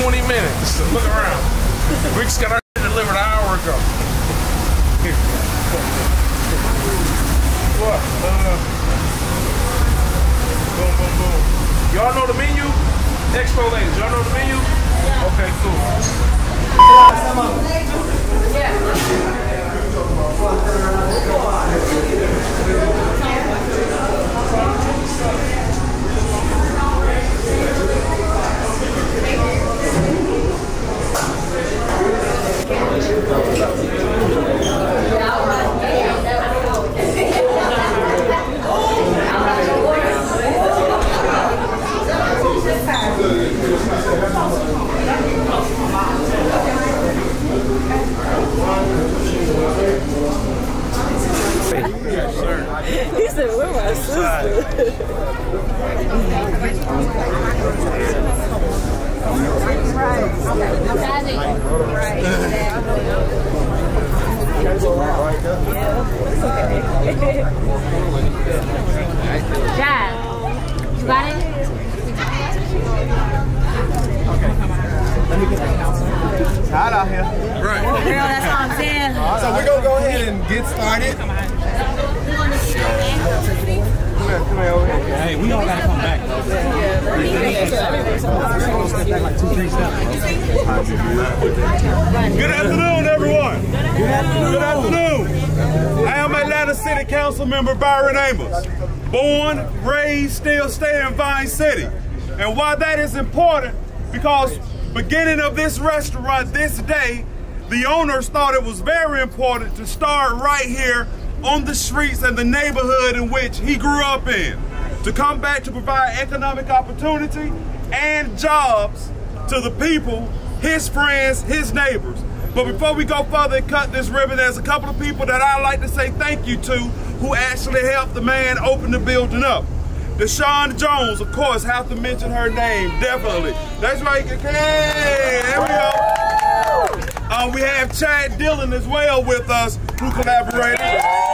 20 minutes. Look around. We just got our delivered an hour ago. Here. What? Uh, boom, boom, boom. Y'all know the menu? Expo ladies, y'all know the menu? Okay, cool. He said, where my sister? Dad, you got it? Hot out here. Right. Girl, that's what I'm saying. So we're gonna go ahead and get started. Come here, come here over here. Hey, we all gotta come back. Good afternoon, everyone. Good afternoon. Good afternoon. I am Atlanta City Council member Byron Amos. Born, raised, still stay in Vine City. And why that is important, because beginning of this restaurant this day, the owners thought it was very important to start right here on the streets and the neighborhood in which he grew up in. To come back to provide economic opportunity and jobs to the people, his friends, his neighbors. But before we go further and cut this ribbon, there's a couple of people that I'd like to say thank you to who actually helped the man open the building up. Deshaun Jones, of course, have to mention her name, definitely. That's right, hey, there we go. Uh, we have Chad Dillon as well with us who collaborated.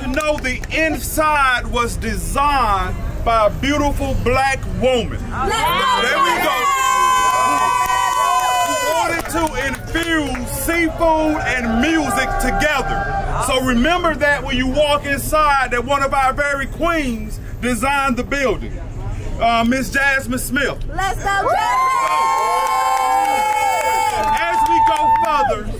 To know the inside was designed by a beautiful black woman. There we go. Wanted to infuse seafood and music together. So remember that when you walk inside that one of our very queens designed the building. Uh, Miss Jasmine Smith. Let's go, Jasmine! As we go further,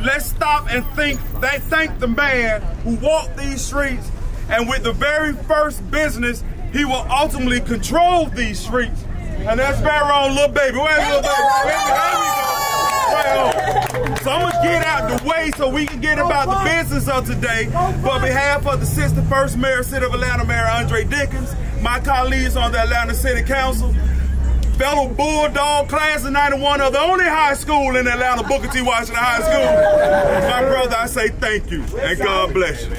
let's stop and think. They thank the man who walked these streets, and with the very first business, he will ultimately control these streets. And that's Barron Lil Baby. Where's Lil Baby? So I'm gonna get out the way so we can get about the business of today. On behalf of the 61st Mayor, City of Atlanta, Mayor Andre Dickens, my colleagues on the Atlanta City Council, fellow Bulldog class of 91 of the only high school in Atlanta, Booker T. Washington High School. My brother, I say thank you and God bless you.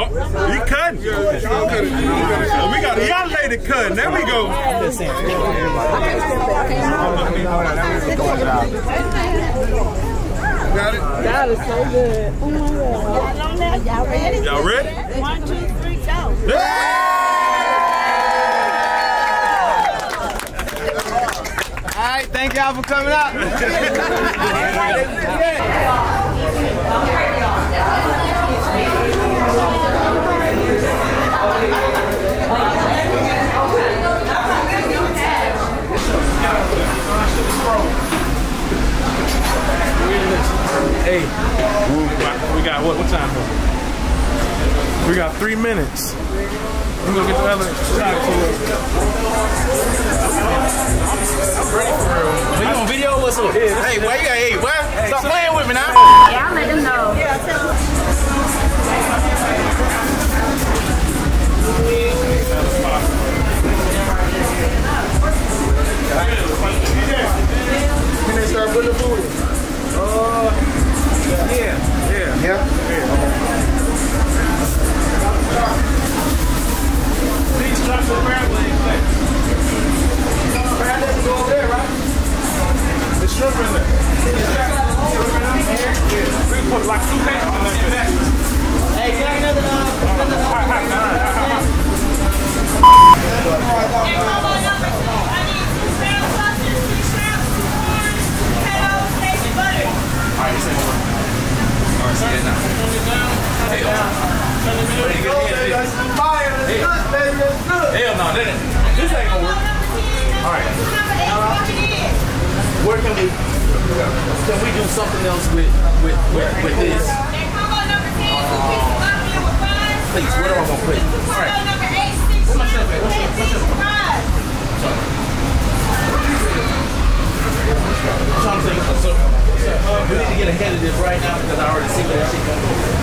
Oh, he cutting. Oh, we got a young lady cutting. There we go. Got it? That is so good. Oh my God. Y'all ready? Y'all ready? One, two, three. All right, thank y'all for coming out. Hey, we got what? What time? We got three minutes. We're gonna get the other shot to Are you on video? What's up? Hey, where you got? Hey, where? Stop playing with me now. Yeah, I'll let them know. Can they start putting the This ain't gonna work. All right. Uh, where can we? Can we do something else with with with, with this? Please, where do I gonna put? All right. I'm trying to think. So, so uh, we need to get ahead of this right now because I already see where that shit going.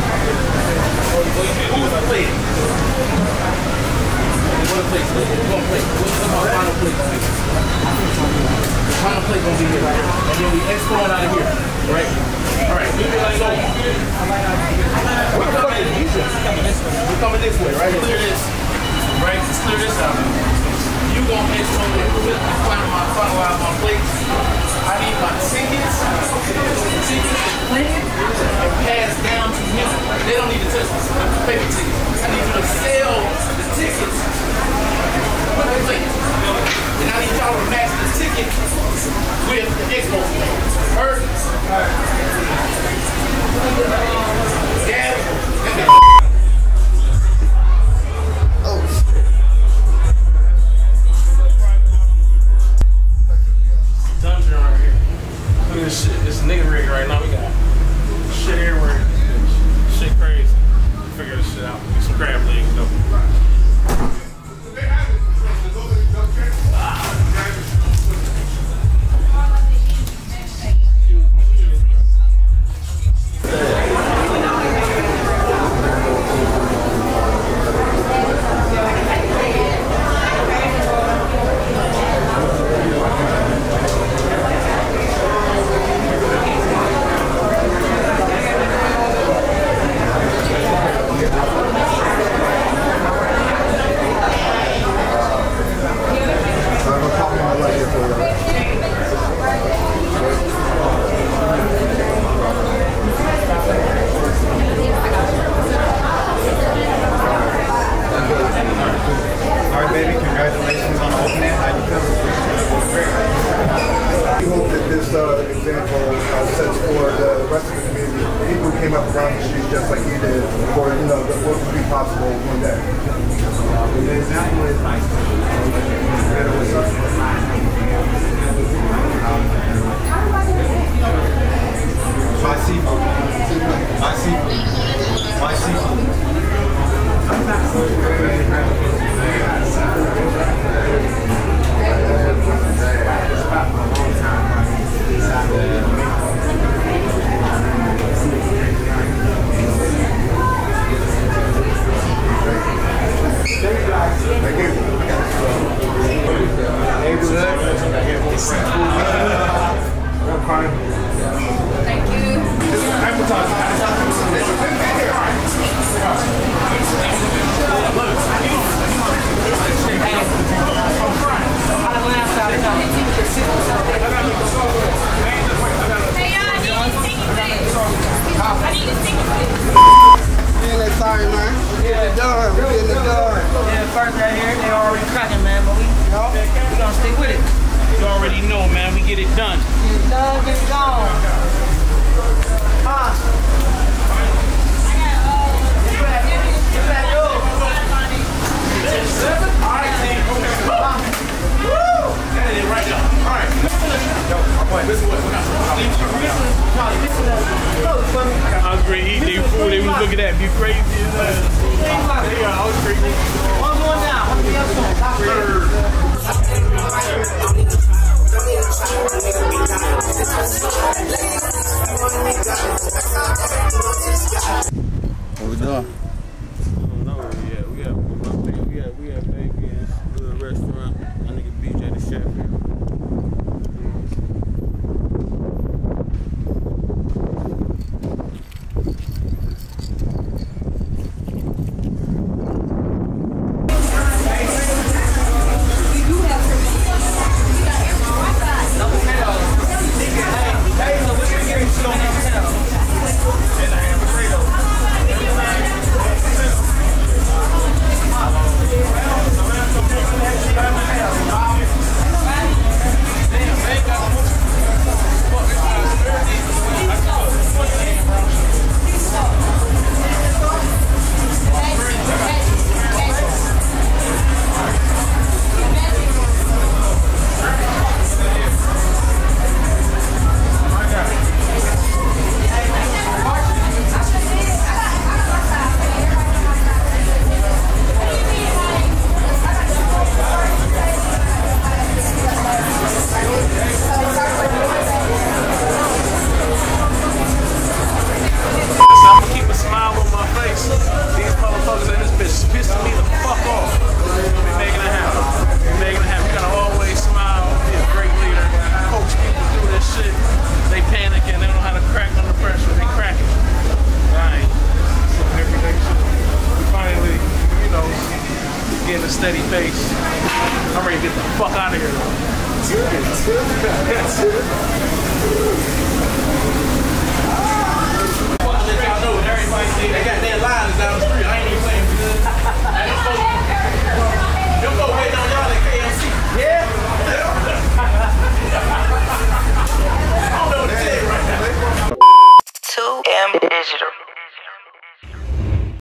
My final out plates. I need my tickets, tickets and pass down to him. They don't need to touch this. Paper tickets. I need you to sell the tickets. And I need y'all to match the ticket with the expo. Heard? Yeah. Sorry, man. We getting it done. We getting it done. Yeah, first right here, they already cracking, man, but we, we gonna stick with it. You already know, man, we get it done. Get it done, get it gone. Huh? Food. They was looking at me crazy as hell. Yeah, I was crazy. One more now. One more else. They got their lines down of street.